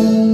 Música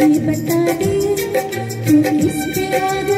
बता दे तू इसके आगे